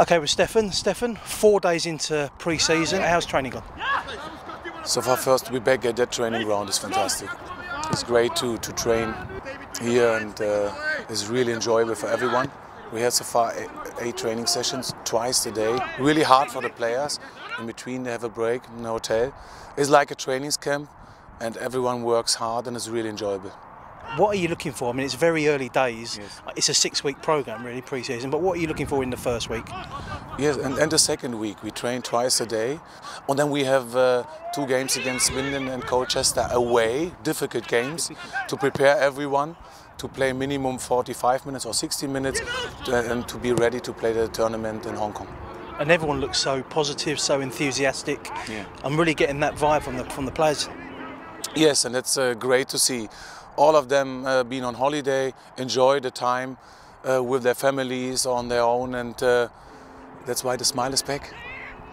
Okay, with Steffen. Steffen, four days into pre-season. How's training gone? So far, first to be back at that training ground is fantastic. It's great to, to train here and uh, it's really enjoyable for everyone. We had so far eight, training sessions twice a day. Really hard for the players. In between they have a break in the hotel. It's like a training camp and everyone works hard and it's really enjoyable. What are you looking for? I mean, it's very early days. Yes. It's a six-week program, really, pre-season. But what are you looking for in the first week? Yes, and, and the second week we train twice a day, and then we have uh, two games against Swindon and Colchester away, difficult games, to prepare everyone to play minimum 45 minutes or 60 minutes, to, and to be ready to play the tournament in Hong Kong and everyone looks so positive, so enthusiastic. Yeah. I'm really getting that vibe from the from the players. Yes, and it's uh, great to see all of them uh, being on holiday, enjoy the time uh, with their families on their own, and uh, that's why the smile is back.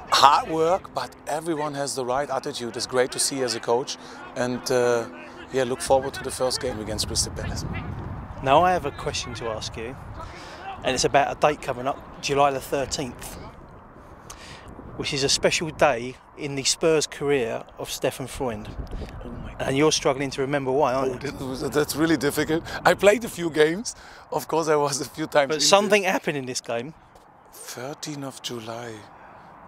Hard work, but everyone has the right attitude. It's great to see as a coach, and uh, yeah, look forward to the first game against Crystal Palace. Now I have a question to ask you, and it's about a date coming up, July the 13th which is a special day in the Spurs career of Steffen Freund. And you're struggling to remember why, aren't oh, you? Oh, that's really difficult. I played a few games. Of course, I was a few times. But something there. happened in this game. 13th of July.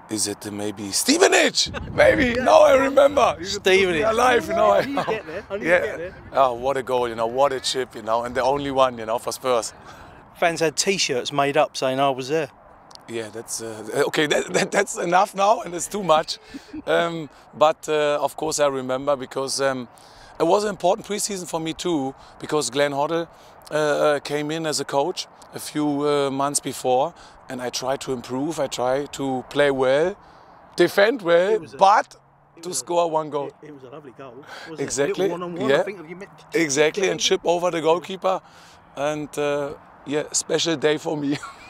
Is it maybe Stevenage? maybe. Yeah. No, I remember. Stevenage. Alive, you know. I know. Get there. I yeah. Get there. Oh, what a goal, you know. What a chip, you know. And the only one, you know, for Spurs. Fans had T-shirts made up saying I was there. Yeah, that's uh, okay. That, that, that's enough now, and it's too much. Um, but uh, of course, I remember because um, it was an important preseason for me too. Because Glenn Hoddle uh, uh came in as a coach a few uh, months before, and I tried to improve. I tried to play well, defend well, but to score a, one goal. It, it, was a lovely goal. exactly. One -on -one, yeah. Exactly, and chip over the goalkeeper, and uh, yeah, special day for me.